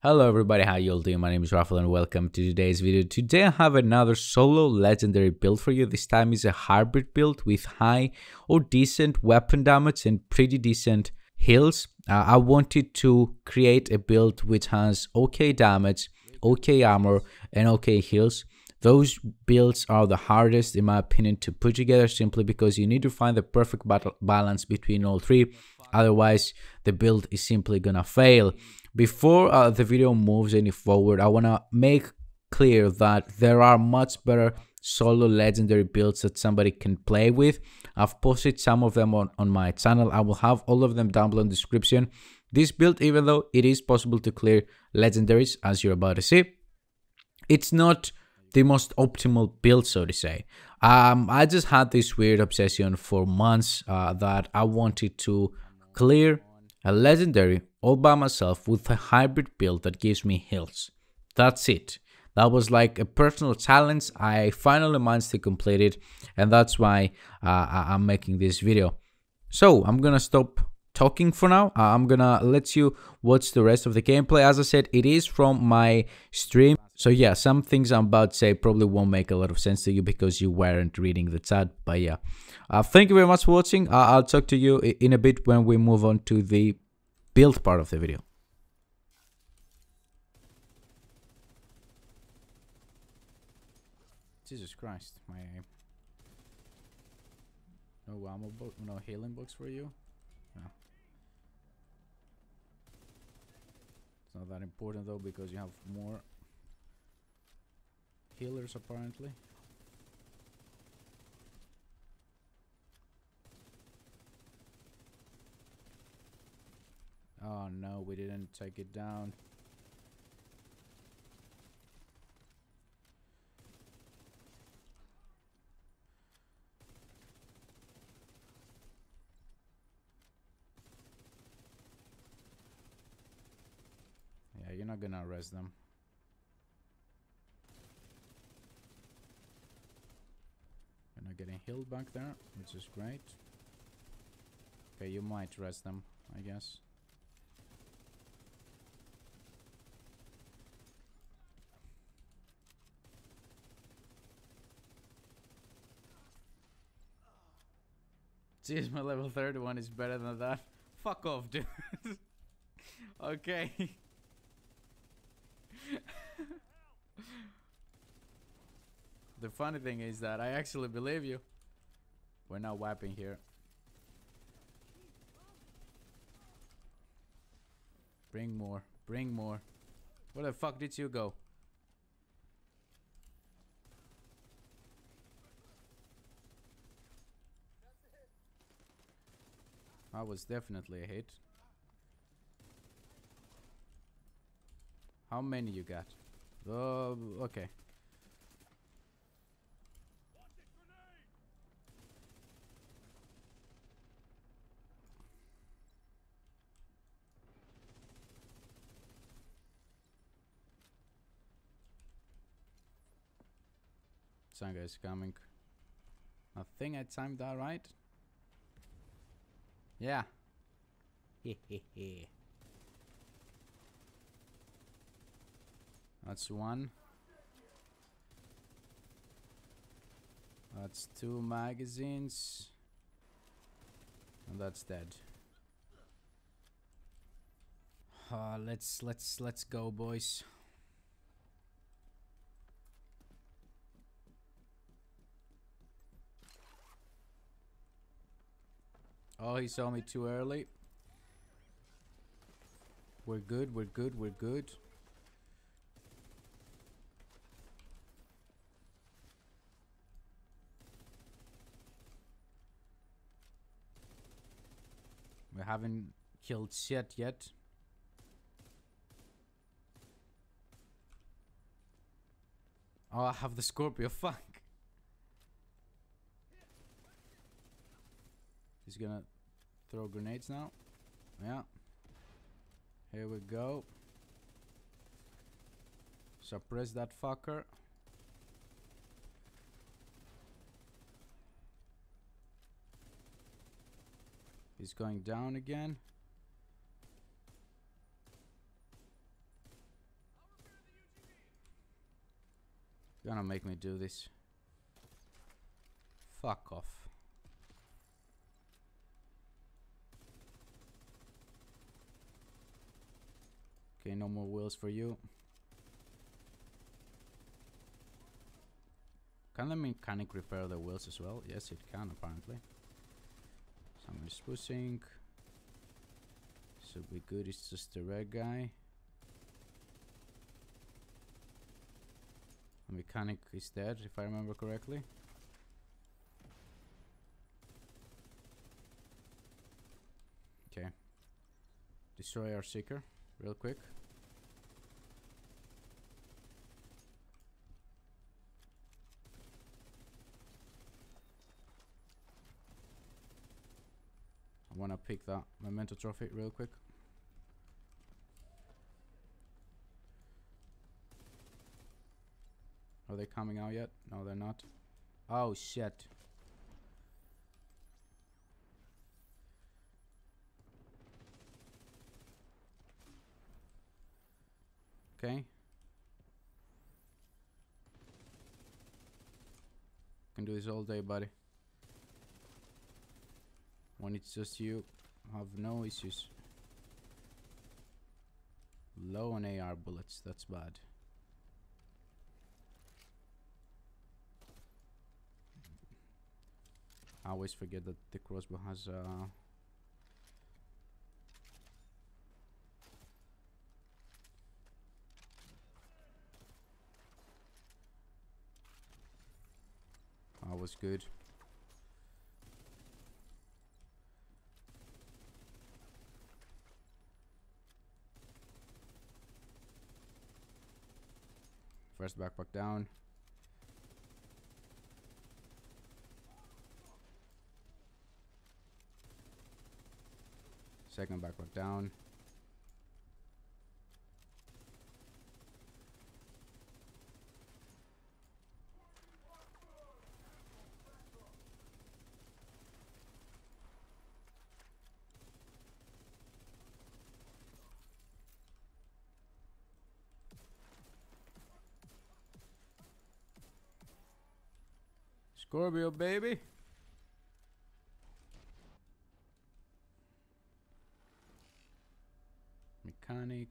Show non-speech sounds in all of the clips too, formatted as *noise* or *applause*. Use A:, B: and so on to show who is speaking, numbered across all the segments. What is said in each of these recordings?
A: Hello everybody, how you all doing? My name is Rafael and welcome to today's video. Today I have another solo legendary build for you. This time is a hybrid build with high or decent weapon damage and pretty decent heals. Uh, I wanted to create a build which has okay damage, okay armor and okay heals. Those builds are the hardest in my opinion to put together simply because you need to find the perfect balance between all three. Otherwise, the build is simply gonna fail. Before uh, the video moves any forward, I want to make clear that there are much better solo legendary builds that somebody can play with. I've posted some of them on, on my channel. I will have all of them down below in the description. This build, even though it is possible to clear legendaries, as you're about to see, it's not the most optimal build, so to say. Um, I just had this weird obsession for months uh, that I wanted to clear a legendary all by myself with a hybrid build that gives me heals. That's it. That was like a personal challenge. I finally managed to complete it, and that's why uh, I'm making this video. So I'm gonna stop talking for now. Uh, I'm gonna let you watch the rest of the gameplay. As I said, it is from my stream. So yeah, some things I'm about to say probably won't make a lot of sense to you because you weren't reading the chat. But yeah, uh, thank you very much for watching. Uh, I'll talk to you in a bit when we move on to the build part of the video. Jesus Christ, my no ammo book, no healing books for you. No. It's not that important though because you have more healers apparently. Oh no, we didn't take it down. Yeah, you're not gonna arrest them. You're not getting healed back there, which is great. Okay, you might arrest them, I guess. Jeez, my level 31 is better than that. Fuck off, dude. *laughs* okay. *laughs* the funny thing is that I actually believe you. We're not wiping here. Bring more. Bring more. Where the fuck did you go? I was definitely a hit. How many you got? Oh, okay. Sanga is coming. I think I timed that right. Yeah. That's one. That's two magazines. And that's dead. Uh, let's let's let's go boys. Oh, he saw me too early. We're good, we're good, we're good. We haven't killed shit yet. Oh, I have the Scorpio, *laughs* fuck. He's gonna throw grenades now. Yeah. Here we go. Suppress that fucker. He's going down again. Gonna make me do this. Fuck off. Okay, no more wheels for you. Can the mechanic repair the wheels as well? Yes, it can apparently. Somebody's pushing. Should be good, it's just the red guy. The mechanic is dead, if I remember correctly. Okay. Destroy our seeker, real quick. I wanna pick that memento trophy real quick. Are they coming out yet? No, they're not. Oh, shit. Okay. Can do this all day, buddy. When it's just you, have no issues. Low on AR bullets, that's bad. I always forget that the crossbow has uh That was good. First backpack down. Second backpack down. Scorpio, baby. Mechanic.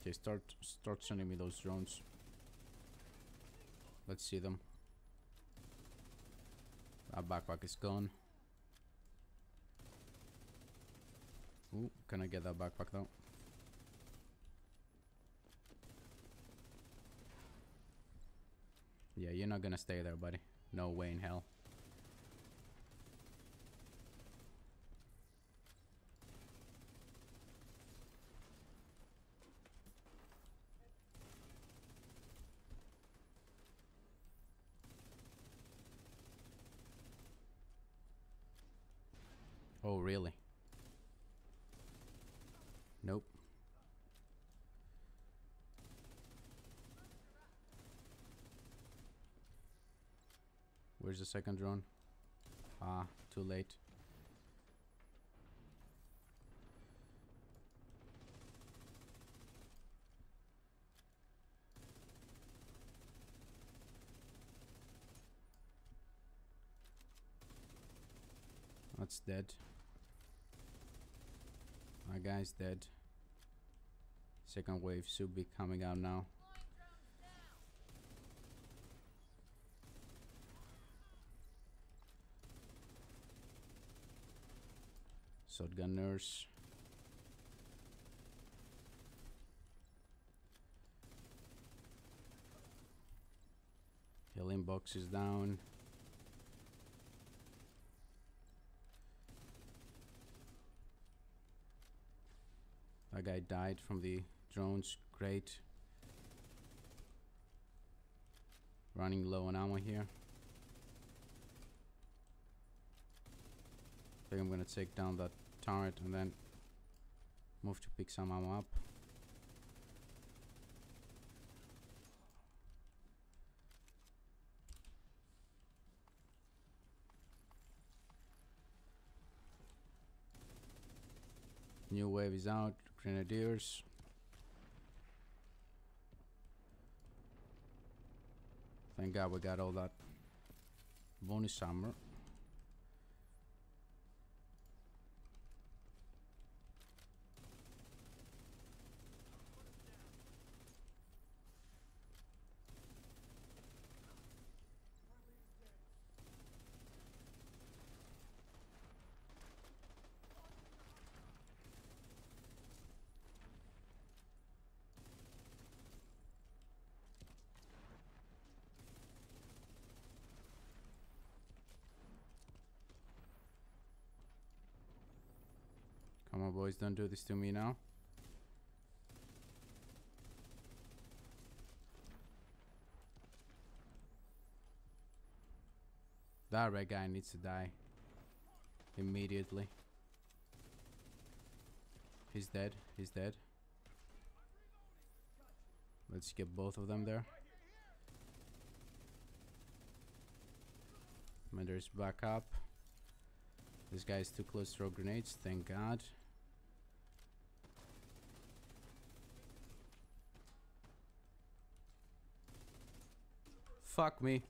A: Okay, start start sending me those drones. Let's see them. That backpack is gone. Ooh, can I get that backpack though? Yeah, you're not gonna stay there, buddy. No way in hell. Oh, really? Nope. Where's the second drone? Ah, too late. That's dead. My guy's dead. Second wave should be coming out now. Shotgun nurse. Healing box is down. That guy died from the drones. Great. Running low on ammo here. I think I'm gonna take down that turret and then move to pick some ammo up. New wave is out. Grenadiers. Thank God we got all that bonus armor. Boys, don't do this to me now. That red guy needs to die. Immediately. He's dead. He's dead. Let's get both of them there. Commander's back up. This guy is too close to throw grenades, thank god. Fuck me.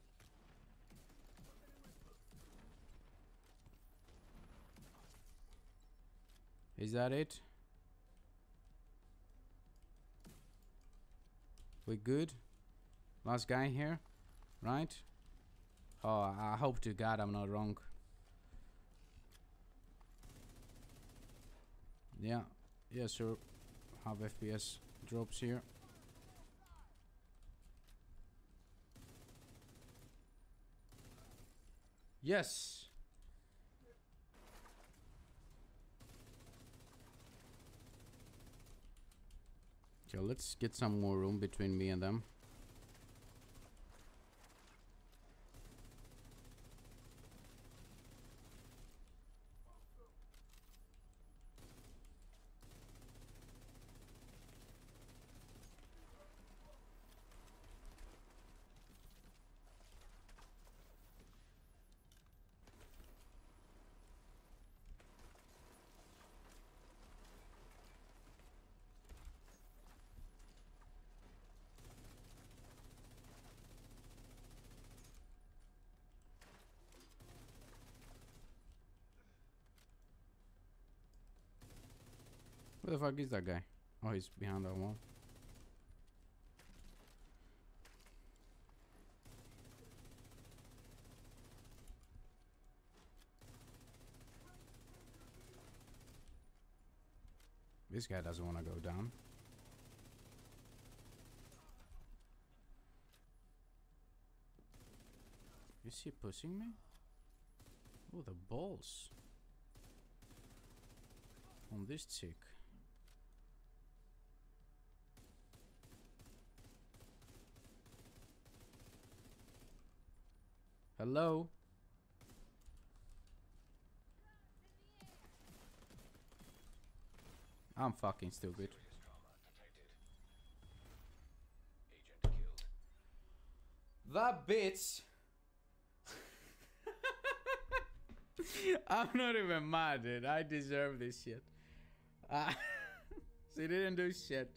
A: Is that it? We good? Last guy here? Right? Oh, I hope to God I'm not wrong. Yeah. Yes, sir. Have FPS drops here. Yes. So let's get some more room between me and them. The fuck is that guy? Oh, he's behind that wall. This guy doesn't want to go down. Is he pushing me? Oh, the balls. On this chick. Hello? I'm fucking stupid. That bitch. *laughs* I'm not even mad, dude. I deserve this shit. Uh, *laughs* she didn't do shit.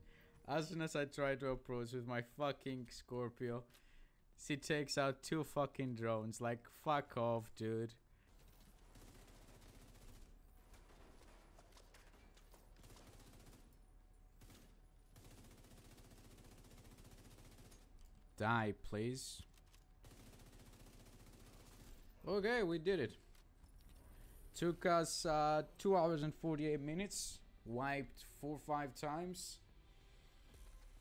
A: As soon as I tried to approach with my fucking Scorpio, she takes out two fucking drones. Like, fuck off, dude. Die, please. Okay, we did it. Took us uh, 2 hours and 48 minutes. Wiped 4 5 times.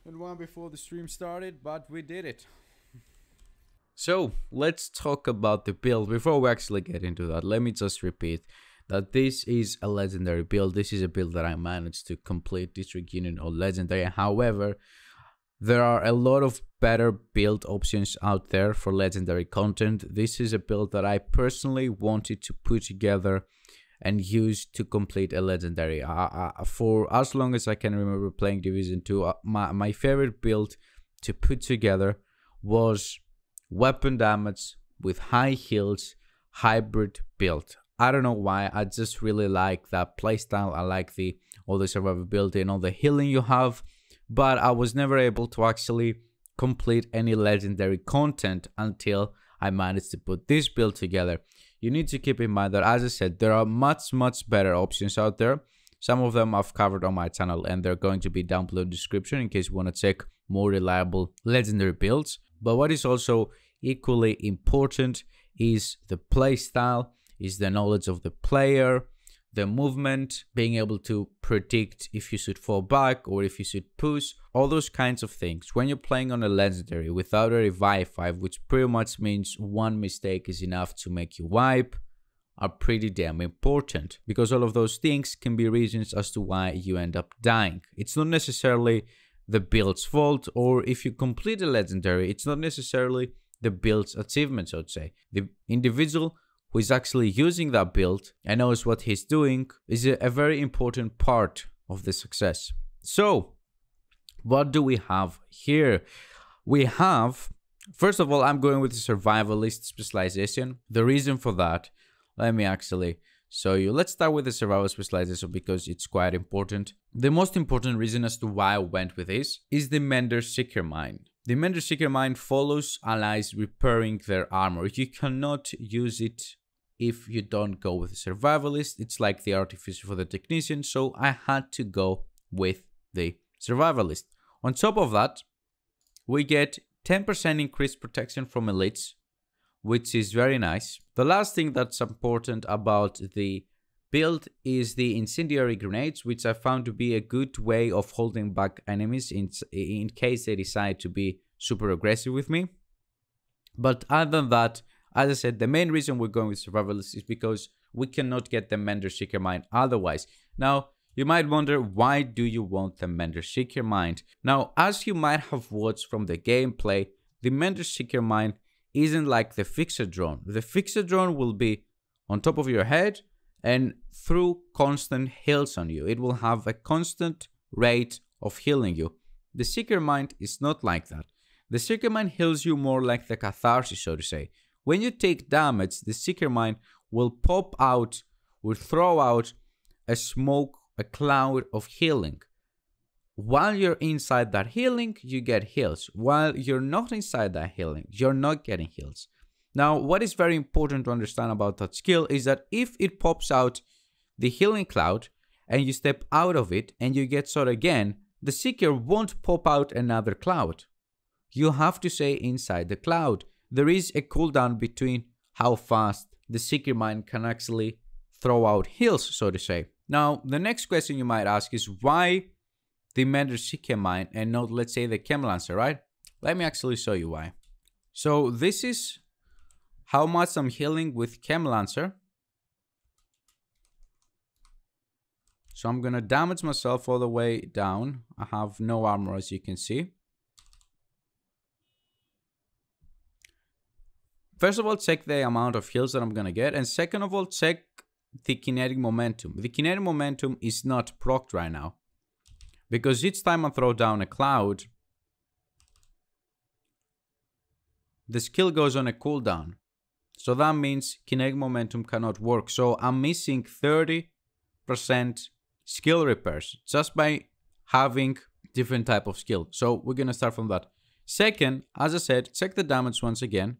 A: And one before the stream started, but we did it. So let's talk about the build. Before we actually get into that, let me just repeat that this is a legendary build. This is a build that I managed to complete District Union or Legendary. However, there are a lot of better build options out there for legendary content. This is a build that I personally wanted to put together and use to complete a legendary. Uh, uh, for as long as I can remember playing Division 2, uh, my, my favorite build to put together was weapon damage with high heals hybrid build. I don't know why, I just really like that playstyle. I like the all the survivability and all the healing you have, but I was never able to actually complete any legendary content until I managed to put this build together. You need to keep in mind that, as I said, there are much, much better options out there. Some of them I've covered on my channel and they're going to be down below the description in case you want to check more reliable legendary builds. But what is also equally important is the playstyle, is the knowledge of the player, the movement, being able to predict if you should fall back or if you should push, all those kinds of things. When you're playing on a legendary without a revive 5, which pretty much means one mistake is enough to make you wipe, are pretty damn important because all of those things can be reasons as to why you end up dying. It's not necessarily the build's fault, or if you complete a legendary, it's not necessarily the build's achievements, I would say. The individual who is actually using that build and knows what he's doing is a, a very important part of the success. So, what do we have here? We have, first of all, I'm going with the survivalist specialization. The reason for that, let me actually you. Let's start with the survival specialization because it's quite important. The most important reason as to why I went with this is the Mender Seeker Mine. The Mender Seeker Mine follows allies repairing their armor. You cannot use it if you don't go with the survivalist. It's like the artificer for the technician, so I had to go with the survivalist. On top of that, we get 10% increased protection from elites, which is very nice. The last thing that's important about the build is the incendiary grenades, which I found to be a good way of holding back enemies in, in case they decide to be super aggressive with me. But other than that, as I said, the main reason we're going with survivalists is because we cannot get the Mender Seeker Mine otherwise. Now, you might wonder, why do you want the Mender Seeker Mine? Now, as you might have watched from the gameplay, the Mender Seeker Mine isn't like the fixer drone. The fixer drone will be on top of your head and through constant heals on you. It will have a constant rate of healing you. The Seeker Mine is not like that. The Seeker Mine heals you more like the Catharsis, so to say. When you take damage, the Seeker Mine will pop out, will throw out a smoke, a cloud of healing. While you're inside that healing, you get heals. While you're not inside that healing, you're not getting heals. Now, what is very important to understand about that skill is that if it pops out the healing cloud and you step out of it and you get shot again, the Seeker won't pop out another cloud. You have to stay inside the cloud. There is a cooldown between how fast the Seeker mine can actually throw out heals, so to say. Now, the next question you might ask is why the Mender Seeker Mine and not, let's say, the Chem Launcher, right? Let me actually show you why. So this is how much I'm healing with Chem Launcher. So I'm gonna damage myself all the way down. I have no armor as you can see. First of all, check the amount of heals that I'm gonna get. And second of all, check the kinetic momentum. The kinetic momentum is not procced right now. Because each time I throw down a cloud, the skill goes on a cooldown. So that means kinetic momentum cannot work. So I'm missing 30% skill repairs just by having different type of skill. So we're going to start from that. Second, as I said, check the damage once again.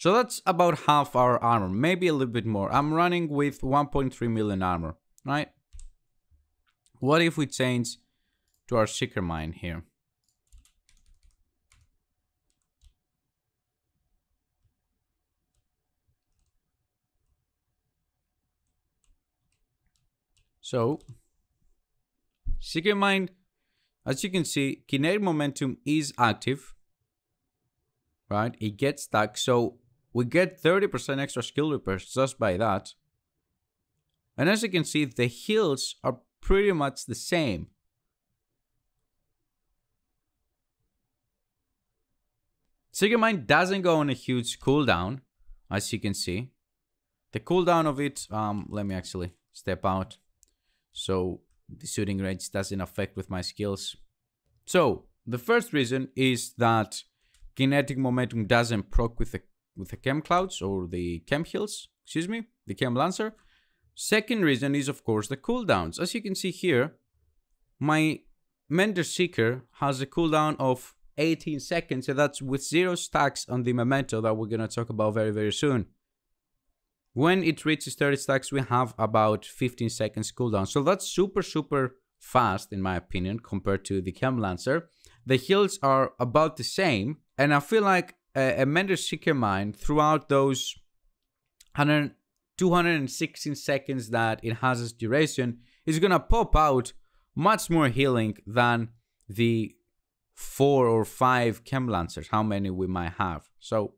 A: So that's about half our armor, maybe a little bit more. I'm running with 1.3 million armor, right? What if we change to our Seeker Mine here? So, Seeker Mine, as you can see, kinetic momentum is active, right? It gets stuck, so we get 30% extra skill repairs just by that. And as you can see, the heals are pretty much the same. Mine doesn't go on a huge cooldown, as you can see. The cooldown of it, um, let me actually step out. So the shooting range doesn't affect with my skills. So the first reason is that kinetic momentum doesn't proc with the with the chem clouds or the chem Hills, excuse me, the chem launcher. Second reason is of course the cooldowns. As you can see here, my Mender Seeker has a cooldown of 18 seconds, and that's with zero stacks on the memento that we're gonna talk about very very soon. When it reaches 30 stacks, we have about 15 seconds cooldown. So that's super super fast in my opinion compared to the Chem Launcher. The heals are about the same, and I feel like a, a Mender Seeker mine throughout those 100, 216 seconds that it has its duration is gonna pop out much more healing than the four or five chem launchers, how many we might have. So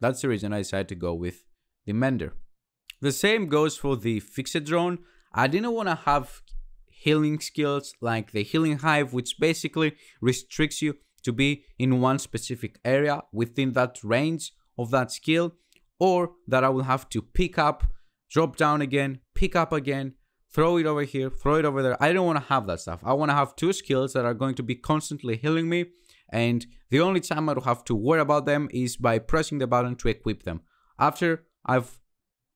A: that's the reason I decided to go with the Mender. The same goes for the Fixer Drone. I didn't want to have healing skills like the Healing Hive, which basically restricts you to be in one specific area within that range of that skill, or that I will have to pick up, drop down again, pick up again, throw it over here, throw it over there. I don't want to have that stuff. I want to have two skills that are going to be constantly healing me, and the only time I don't have to worry about them is by pressing the button to equip them. After I've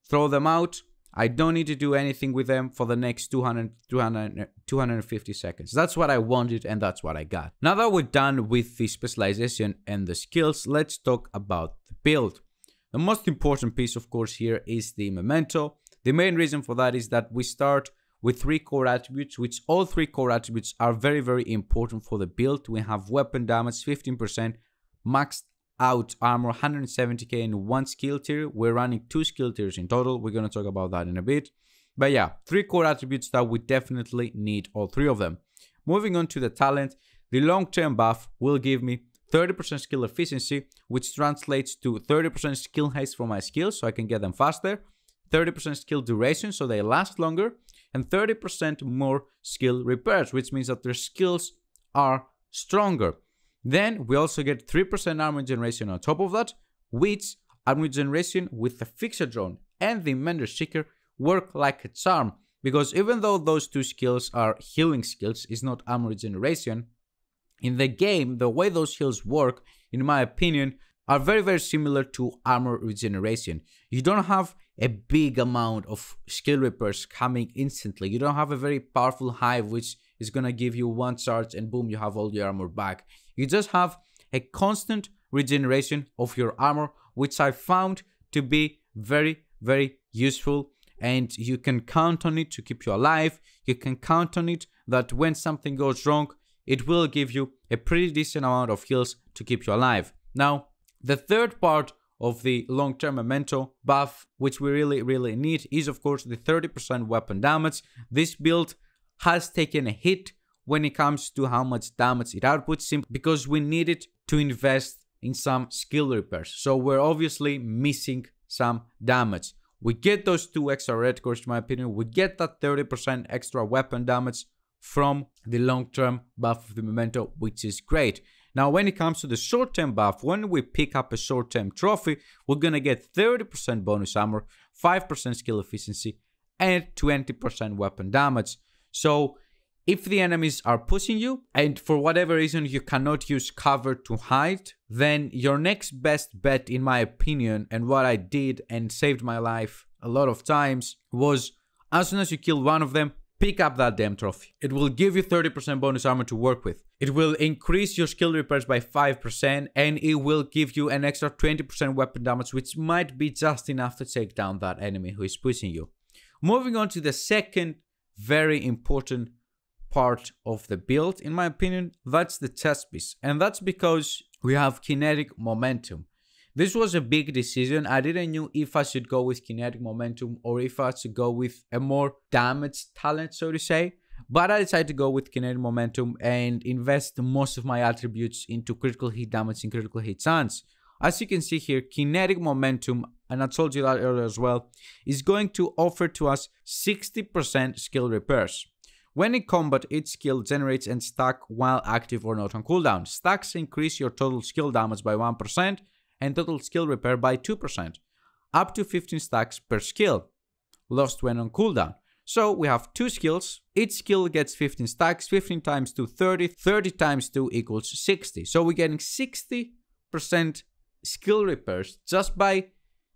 A: throw them out, I don't need to do anything with them for the next 200, 200, 250 seconds. That's what I wanted and that's what I got. Now that we're done with the specialization and the skills, let's talk about the build. The most important piece, of course, here is the memento. The main reason for that is that we start with three core attributes, which all three core attributes are very, very important for the build. We have weapon damage 15%, maxed out armor 170k in one skill tier. We're running two skill tiers in total. We're going to talk about that in a bit. But yeah, three core attributes that we definitely need all three of them. Moving on to the talent, the long-term buff will give me 30% skill efficiency, which translates to 30% skill haste for my skills, so I can get them faster, 30% skill duration, so they last longer, and 30% more skill repairs, which means that their skills are stronger. Then we also get 3% armor generation on top of that, which armor generation with the Fixer Drone and the Mender Seeker work like a charm. Because even though those two skills are healing skills, is not armor regeneration, in the game, the way those heals work, in my opinion, are very, very similar to armor regeneration. You don't have a big amount of skill repairs coming instantly. You don't have a very powerful hive which is gonna give you one charge and boom, you have all your armor back. You just have a constant regeneration of your armor, which I found to be very, very useful. And you can count on it to keep you alive. You can count on it that when something goes wrong, it will give you a pretty decent amount of heals to keep you alive. Now, the third part of the long-term memento buff, which we really, really need, is of course the 30% weapon damage. This build has taken a hit when it comes to how much damage it outputs because we needed to invest in some skill repairs. So we're obviously missing some damage. We get those two extra red cores, in my opinion. We get that 30% extra weapon damage from the long-term buff of the memento, which is great. Now, when it comes to the short-term buff, when we pick up a short-term trophy, we're gonna get 30% bonus armor, 5% skill efficiency, and 20% weapon damage. So if the enemies are pushing you and for whatever reason you cannot use cover to hide, then your next best bet, in my opinion, and what I did and saved my life a lot of times was as soon as you kill one of them, pick up that damn trophy. It will give you 30% bonus armor to work with. It will increase your skill repairs by 5% and it will give you an extra 20% weapon damage, which might be just enough to take down that enemy who is pushing you. Moving on to the second very important part of the build, in my opinion, that's the chest piece. And that's because we have kinetic momentum. This was a big decision. I didn't know if I should go with kinetic momentum or if I should go with a more damaged talent, so to say. But I decided to go with kinetic momentum and invest most of my attributes into critical hit damage and critical hit chance. As you can see here, kinetic momentum, and I told you that earlier as well, is going to offer to us 60% skill repairs. When in combat, each skill generates and stack while active or not on cooldown. Stacks increase your total skill damage by 1% and total skill repair by 2%, up to 15 stacks per skill, lost when on cooldown. So we have two skills, each skill gets 15 stacks, 15 times 2, 30, 30 times 2 equals 60. So we're getting 60% skill repairs just by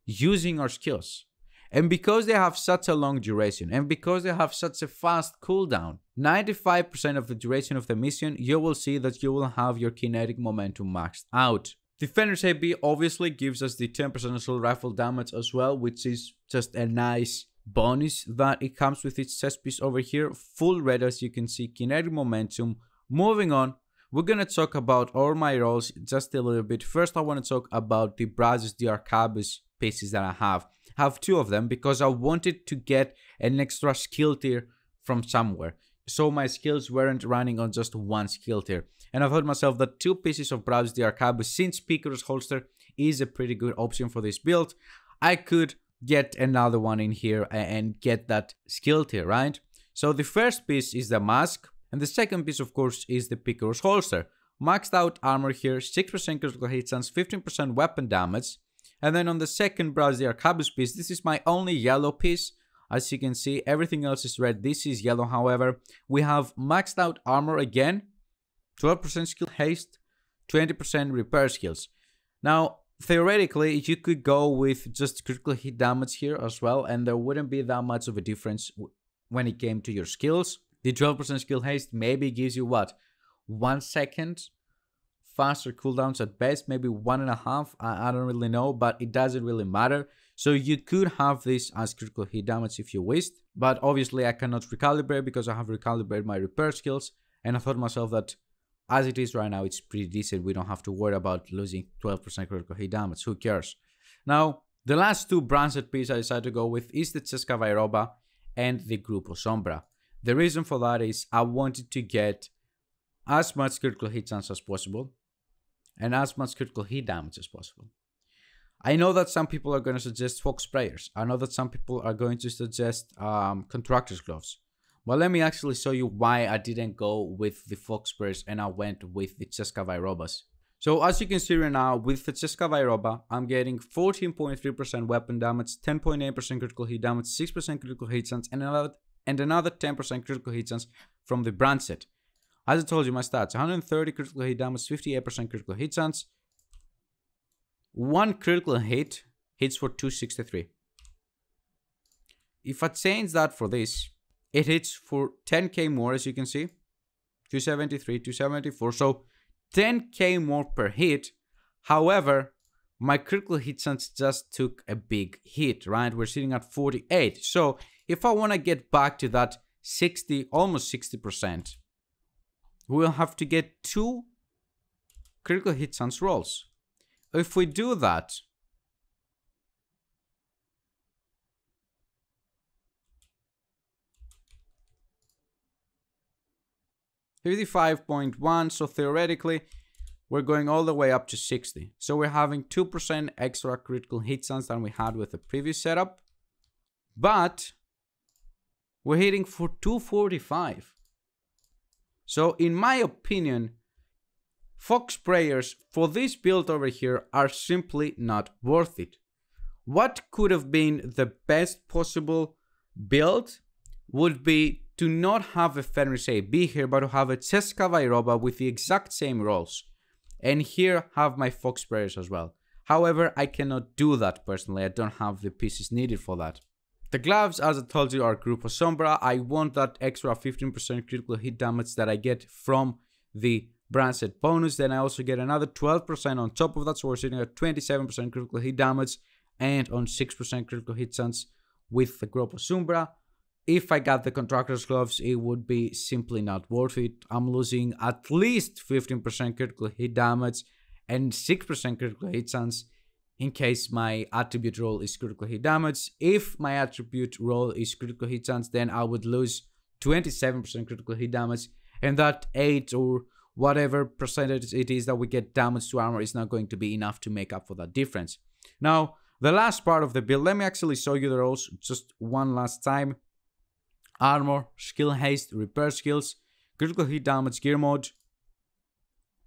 A: using our skills. And because they have such a long duration and because they have such a fast cooldown, 95% of the duration of the mission, you will see that you will have your kinetic momentum maxed out. Defender's AB obviously gives us the 10% assault rifle damage as well, which is just a nice bonus that it comes with its chest piece over here. Full red as you can see, kinetic momentum. Moving on, we're gonna talk about all my rolls just a little bit. First, I want to talk about the Brazos de Arcabuz pieces that I have. I have two of them because I wanted to get an extra skill tier from somewhere. So my skills weren't running on just one skill tier. And I thought myself that two pieces of Brazos de Arcabuz, since Picaro's holster is a pretty good option for this build, I could get another one in here and get that skill tier, right? So the first piece is the mask, and the second piece, of course, is the Picaro's holster. Maxed out armor here, 6% critical hit chance, 15% weapon damage. And then on the second Brazos de Arcabuz piece, this is my only yellow piece. As you can see, everything else is red. This is yellow, however. We have maxed out armor again, 12% skill haste, 20% repair skills. Now, theoretically, you could go with just critical hit damage here as well, and there wouldn't be that much of a difference when it came to your skills. The 12% skill haste maybe gives you what? One second faster cooldowns at best, maybe one and a half. I, I don't really know, but it doesn't really matter. So you could have this as critical hit damage if you wished, but obviously I cannot recalibrate because I have recalibrated my repair skills. And I thought myself that as it is right now, it's pretty decent. We don't have to worry about losing 12% critical hit damage. Who cares? Now, the last two branded pieces I decided to go with is the Ceska Vyroba and the Grupo Sombra. The reason for that is I wanted to get as much critical hit chance as possible and as much critical hit damage as possible. I know that some people are going to suggest Fox's Prayers. I know that some people are going to suggest um, contractor's gloves. Well, let me actually show you why I didn't go with the Fox's Prayers and I went with the Ceska Vyrobas. So as you can see right now, with the Ceska Vyroba, I'm getting 14.3% weapon damage, 10.8% critical hit damage, 6% critical hit chance, and another and another 10% critical hit chance from the brand set. As I told you, my stats 130 critical hit damage, 58% critical hit chance. One critical hit hits for 263. If I change that for this, it hits for 10k more, as you can see 273, 274. So 10k more per hit. However, my critical hit chance just took a big hit, right? We're sitting at 48. So if I want to get back to that 60, almost 60%, we'll have to get two critical hit chance rolls. If we do that, Fifty-five point one. So theoretically, we're going all the way up to 60. So we're having 2% extra critical hit chance than we had with the previous setup. But we're hitting for 245. So in my opinion, Fox's Prayers for this build over here are simply not worth it. What could have been the best possible build would be to not have a Fenris AB here, but to have a Ceska Vyroba with the exact same rolls. And here have my Fox sprayers as well. However, I cannot do that personally. I don't have the pieces needed for that. The gloves, as I told you, are Grupo Sombra. I want that extra 15% critical hit damage that I get from the brand set bonus. Then I also get another 12% on top of that. So we're sitting at 27% critical hit damage and on 6% critical hit chance with the Grupo Sombra. If I got the contractor's gloves, it would be simply not worth it. I'm losing at least 15% critical hit damage and 6% critical hit chance in case my attribute roll is critical hit damage. If my attribute roll is critical hit chance, then I would lose 27% critical hit damage, and that 8 or whatever percentage it is that we get damage to armor is not going to be enough to make up for that difference. Now, the last part of the build, let me actually show you the rolls just one last time. Armor, skill haste, repair skills, critical hit damage gear mode,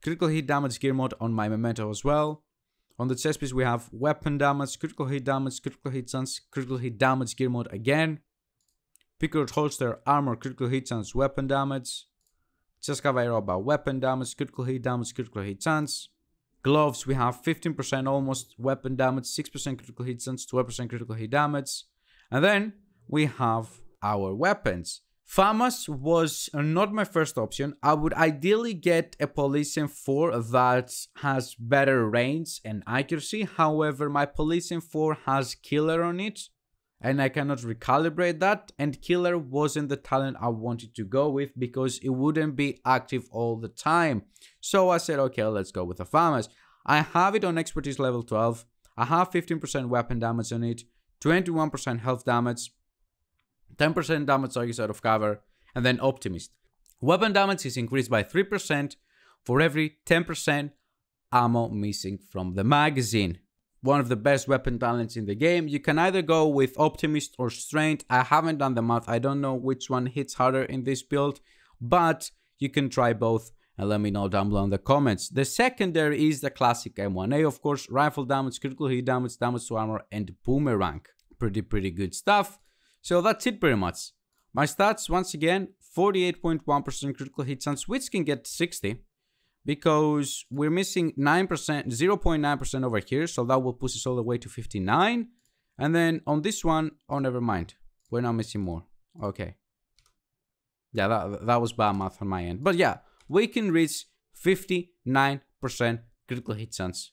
A: critical hit damage gear mode on my memento as well, on the chest piece, we have weapon damage, critical hit damage, critical hit chance, critical hit damage, gear mode again. Picaro's holster, armor, critical hit chance, weapon damage. Ceska Vyroba, weapon damage, critical hit damage, critical hit chance. Gloves, we have 15% almost weapon damage, 6% critical hit chance, 12% critical hit damage. And then we have our weapons. FAMAS was uh, not my first option. I would ideally get a Police M4 that has better range and accuracy. However, my Police M4 has Killer on it and I cannot recalibrate that. And Killer wasn't the talent I wanted to go with because it wouldn't be active all the time. So I said, okay, let's go with the FAMAS. I have it on expertise level 12. I have 15% weapon damage on it, 21% health damage, 10% damage targets out of cover, and then Optimist. Weapon damage is increased by 3% for every 10% ammo missing from the magazine. One of the best weapon talents in the game. You can either go with Optimist or Strength. I haven't done the math. I don't know which one hits harder in this build, but you can try both and let me know down below in the comments. The secondary is the classic M1A, of course, rifle damage, critical hit damage, damage to armor, and boomerang. Pretty, pretty good stuff. So that's it pretty much. My stats, once again, 48.1% critical hit chance, which can get 60 because we're missing 9%, 0.9% over here. So that will push us all the way to 59. And then on this one, oh, never mind. We're not missing more. Okay. Yeah, that, that was bad math on my end. But yeah, we can reach 59% critical hit chance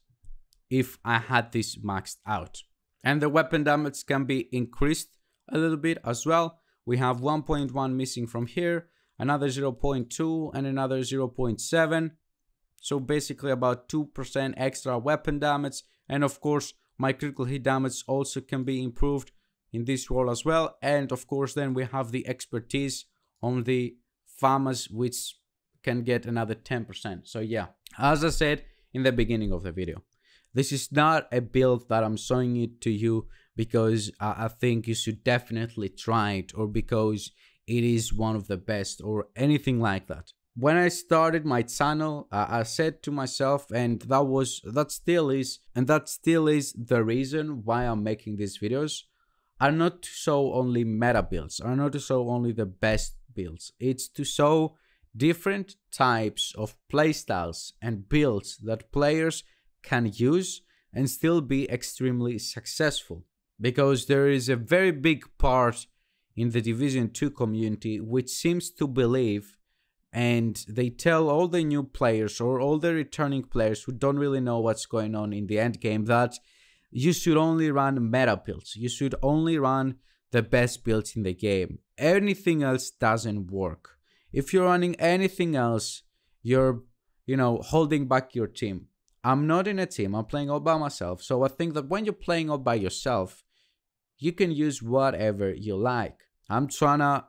A: if I had this maxed out. And the weapon damage can be increased a little bit as well. We have 1.1 missing from here, another 0.2 and another 0.7. So basically about 2% extra weapon damage. And of course, my critical hit damage also can be improved in this role as well. And of course, then we have the expertise on the FAMAS, which can get another 10%. So yeah, as I said in the beginning of the video, this is not a build that I'm showing it to you because I think you should definitely try it or because it is one of the best or anything like that. When I started my channel, I said to myself, and that was, that still is, and that still is the reason why I'm making these videos, are not to show only meta builds, are not to show only the best builds. It's to show different types of playstyles and builds that players can use and still be extremely successful. Because there is a very big part in the Division 2 community which seems to believe and they tell all the new players or all the returning players who don't really know what's going on in the end game that you should only run meta builds. You should only run the best builds in the game. Anything else doesn't work. If you're running anything else, you're, you know, holding back your team. I'm not in a team, I'm playing all by myself. So I think that when you're playing all by yourself, you can use whatever you like. I'm trying to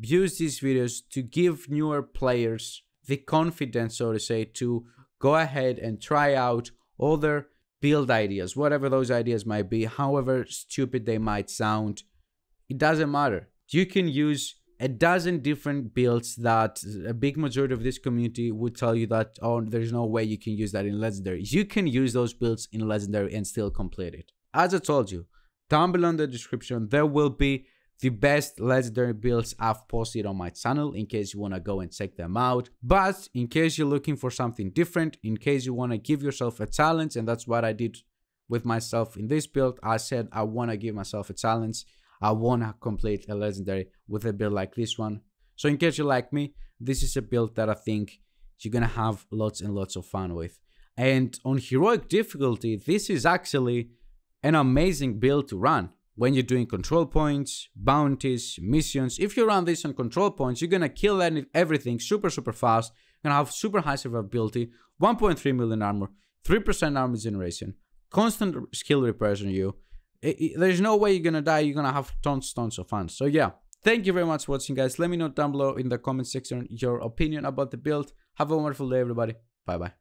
A: use these videos to give newer players the confidence, so to say, to go ahead and try out other build ideas, whatever those ideas might be, however stupid they might sound. It doesn't matter. You can use a dozen different builds that a big majority of this community would tell you that oh there's no way you can use that in legendary you can use those builds in legendary and still complete it as i told you down below in the description there will be the best legendary builds I've posted on my channel in case you want to go and check them out. But in case you're looking for something different, in case you want to give yourself a challenge, and that's what I did with myself in this build, I said I want to give myself a challenge. I want to complete a legendary with a build like this one. So in case you like me, this is a build that I think you're going to have lots and lots of fun with. And on heroic difficulty, this is actually an amazing build to run. When you're doing control points, bounties, missions, if you run this on control points, you're gonna kill everything super, super fast. You're gonna have super high survivability, 1.3 million armor, 3% armor generation, constant skill repairs on you, it, it, there's no way you're gonna die. You're gonna have tons, tons of fun. So yeah, thank you very much for watching, guys. Let me know down below in the comment section your opinion about the build. Have a wonderful day, everybody. Bye bye.